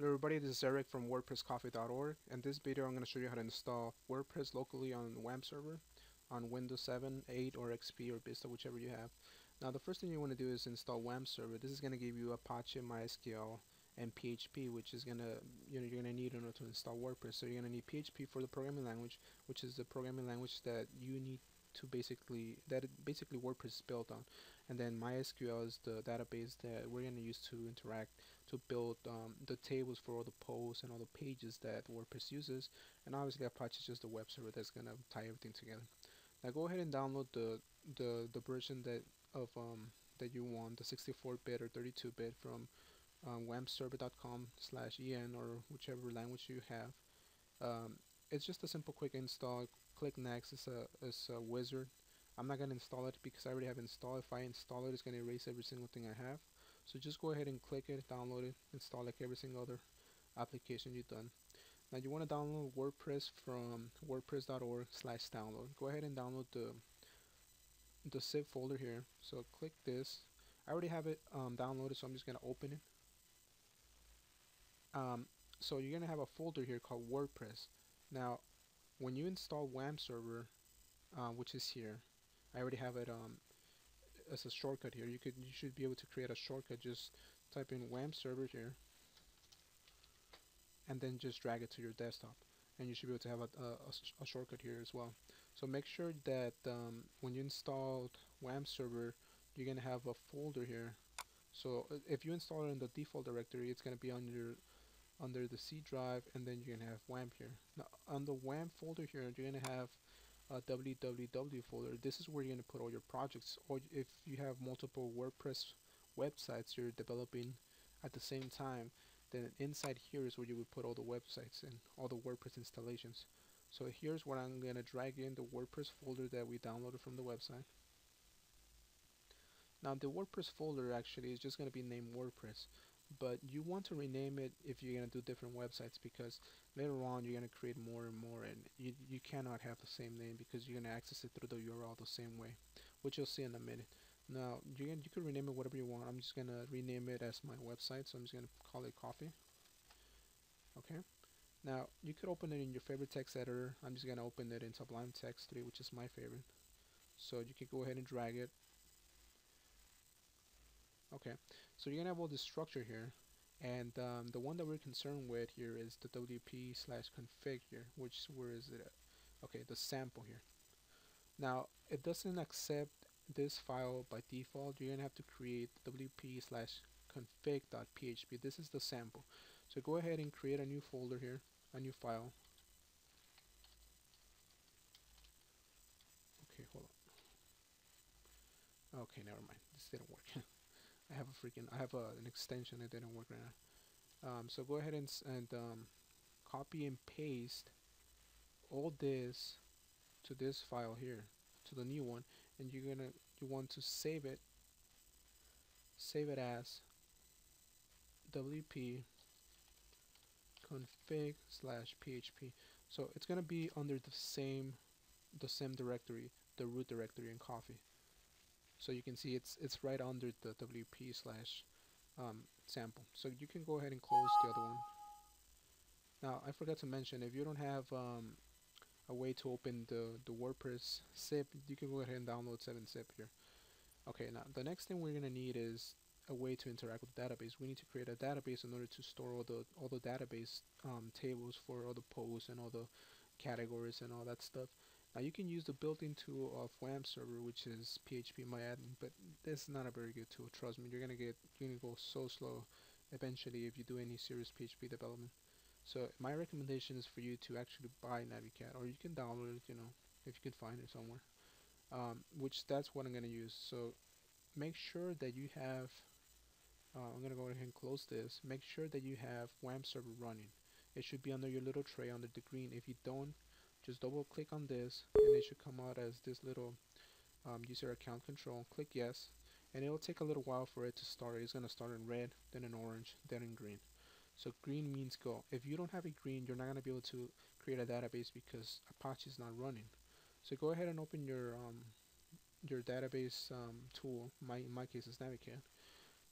Hello everybody, this is Eric from WordPressCoffee.org. In this video I'm going to show you how to install WordPress locally on WAMP server on Windows 7, 8 or XP or Vista, whichever you have. Now the first thing you want to do is install WAMP server. This is going to give you Apache, MySQL, and PHP, which is going to you know you're going to need in order to install WordPress. So you're going to need PHP for the programming language, which is the programming language that you need to basically that basically WordPress is built on, and then MySQL is the database that we're going to use to interact to build um, the tables for all the posts and all the pages that WordPress uses, and obviously Apache is just the web server that's going to tie everything together. Now go ahead and download the the the version that of um, that you want, the 64-bit or 32-bit from um, wampserver.com slash en or whichever language you have. Um, it's just a simple quick install. Click next. It's a, it's a wizard. I'm not going to install it because I already have installed if I install it it's going to erase every single thing I have so just go ahead and click it download it install like every single other application you've done. Now you want to download WordPress from wordpress.org slash download. Go ahead and download the the zip folder here. So click this. I already have it um, downloaded so I'm just going to open it. Um, so you're going to have a folder here called WordPress. Now when you install WAMP server, uh, which is here, I already have it um, as a shortcut here. You could you should be able to create a shortcut. Just type in WAMP server here, and then just drag it to your desktop, and you should be able to have a, a, a shortcut here as well. So make sure that um, when you install WAMP server, you're gonna have a folder here. So uh, if you install it in the default directory, it's gonna be on your under the C drive and then you're gonna have WAMP here. Now on the WAMP folder here you're gonna have Uh, www folder. This is where you're gonna put all your projects or if you have multiple WordPress websites you're developing at the same time then inside here is where you would put all the websites and all the WordPress installations. So here's where I'm gonna drag in the WordPress folder that we downloaded from the website. Now the WordPress folder actually is just going to be named WordPress but you want to rename it if you're going to do different websites because later on you're going to create more and more and you, you cannot have the same name because you're going to access it through the URL the same way which you'll see in a minute. Now you can you can rename it whatever you want. I'm just going to rename it as my website so I'm just going to call it coffee. Okay? Now you could open it in your favorite text editor. I'm just going to open it in Sublime Text 3 which is my favorite. So you can go ahead and drag it. Okay so you're gonna have all this structure here and um, the one that we're concerned with here is the wp slash config here which where is it at? okay the sample here. Now it doesn't accept this file by default. You're gonna have to create wp slash config.php this is the sample. So go ahead and create a new folder here a new file. Okay hold on. Okay never mind. This didn't work I have a freaking I have a, an extension that didn't work right now. Um, so go ahead and and um, copy and paste all this to this file here to the new one and you're gonna you want to save it save it as wp config slash php so it's gonna be under the same the same directory the root directory in coffee so you can see it's it's right under the WP slash um, sample. So you can go ahead and close the other one. Now I forgot to mention if you don't have um, a way to open the, the WordPress zip you can go ahead and download 7-zip here. Okay now the next thing we're gonna need is a way to interact with the database. We need to create a database in order to store all the all the database um, tables for all the posts and all the categories and all that stuff now you can use the built-in tool of WAMP server, which is PHP MyAdmin, but this is not a very good tool. Trust me, you're gonna get you're gonna go so slow eventually if you do any serious PHP development. So my recommendation is for you to actually buy Navicat, or you can download it, you know, if you can find it somewhere. Um, which that's what I'm gonna use. So make sure that you have. Uh, I'm gonna go ahead and close this. Make sure that you have WAMP server running. It should be under your little tray under the green. If you don't, just double click on this and it should come out as this little um, user account control click yes. And it'll take a little while for it to start. It's gonna start in red then in orange then in green. So green means go. If you don't have a green you're not gonna be able to create a database because Apache is not running. So go ahead and open your um, your database um, tool. My in my case is Navicat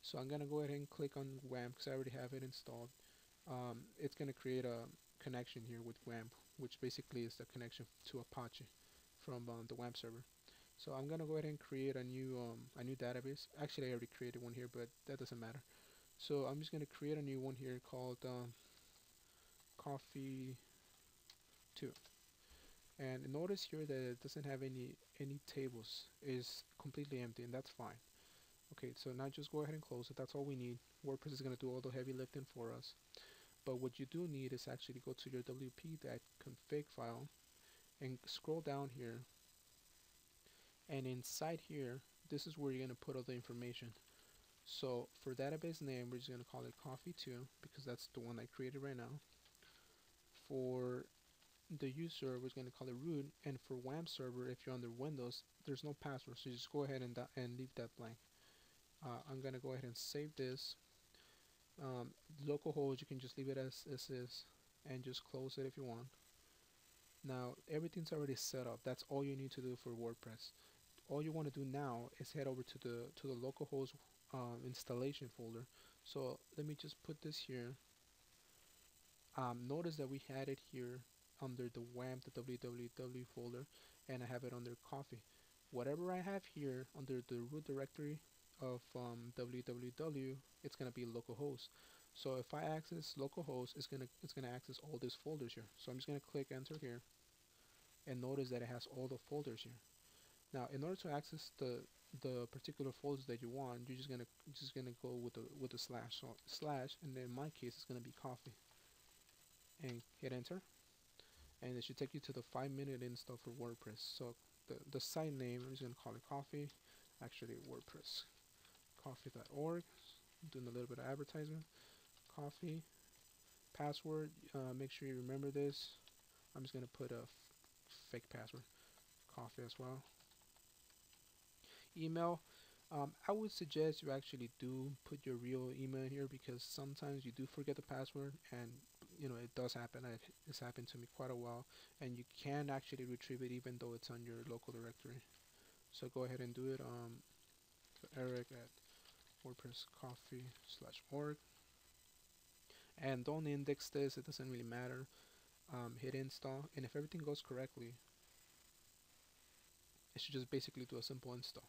so I'm gonna go ahead and click on WAMP because I already have it installed. Um, it's going to create a connection here with WAMP, which basically is the connection to Apache from um, the web server. So I'm gonna go ahead and create a new um, a new database. Actually, I already created one here, but that doesn't matter. So I'm just gonna create a new one here called um, Coffee Two. And notice here that it doesn't have any any tables. is completely empty, and that's fine. Okay, so now just go ahead and close it. That's all we need. WordPress is gonna do all the heavy lifting for us. But what you do need is actually go to your wp.config file and scroll down here. And inside here this is where you're going to put all the information. So for database name we're just going to call it coffee2 because that's the one I created right now. For the user we're going to call it root and for WAMP server if you're under Windows there's no password so just go ahead and, and leave that blank. Uh, I'm gonna go ahead and save this um, localhost you can just leave it as, this is and just close it if you want. Now everything's already set up. That's all you need to do for WordPress. All you want to do now is head over to the to the localhost um, installation folder. So let me just put this here. Um, notice that we had it here under the WAMP the www folder and I have it under coffee. Whatever I have here under the root directory of um, www it's gonna be localhost so if I access localhost it's gonna it's gonna access all these folders here. So I'm just gonna click enter here and notice that it has all the folders here. Now, in order to access the the particular folders that you want, you're just gonna just gonna go with the with the slash so slash, and then in my case, it's gonna be coffee, and hit enter, and it should take you to the five minute install for WordPress. So the the site name, I'm just gonna call it coffee, actually WordPress, coffee.org. Doing a little bit of advertisement, coffee, password. Uh, make sure you remember this. I'm just gonna put a fake password, coffee as well email um, I would suggest you actually do put your real email in here because sometimes you do forget the password and you know it does happen I've, it's happened to me quite a while and you can actually retrieve it even though it's on your local directory so go ahead and do it um, Eric at WordPress coffee slash org and don't index this it doesn't really matter. Um, hit install and if everything goes correctly it should just basically do a simple install.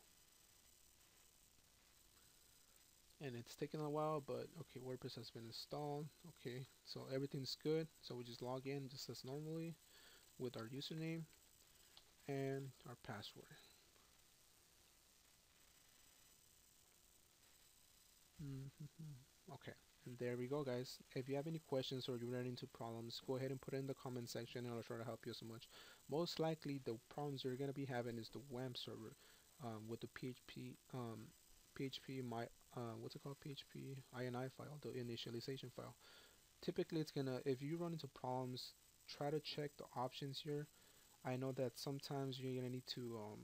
And it's taken a while but okay WordPress has been installed okay so everything's good. So we just log in just as normally with our username and our password mm -hmm. okay and there we go guys. If you have any questions or you run into problems go ahead and put it in the comment section and I'll try to help you so much. Most likely the problems you're gonna be having is the WAMP server um, with the PHP um, PHP my uh, what's it called? PHP ini file the initialization file. Typically it's gonna if you run into problems try to check the options here. I know that sometimes you're gonna need to um,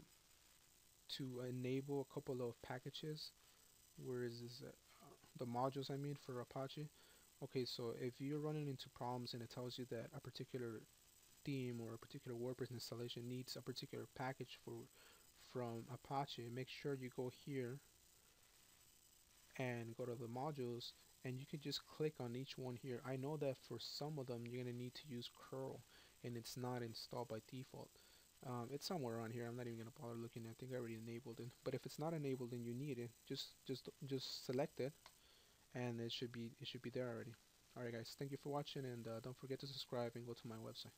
to enable a couple of packages. Where is this uh, the modules I mean for Apache. Okay so if you're running into problems and it tells you that a particular theme or a particular WordPress installation needs a particular package for from Apache make sure you go here and go to the modules and you can just click on each one here. I know that for some of them you're gonna need to use curl and it's not installed by default. Um, it's somewhere around here. I'm not even gonna bother looking. I think I already enabled it. But if it's not enabled and you need it. Just just just select it and it should be it should be there already. Alright guys. Thank you for watching and uh, don't forget to subscribe and go to my website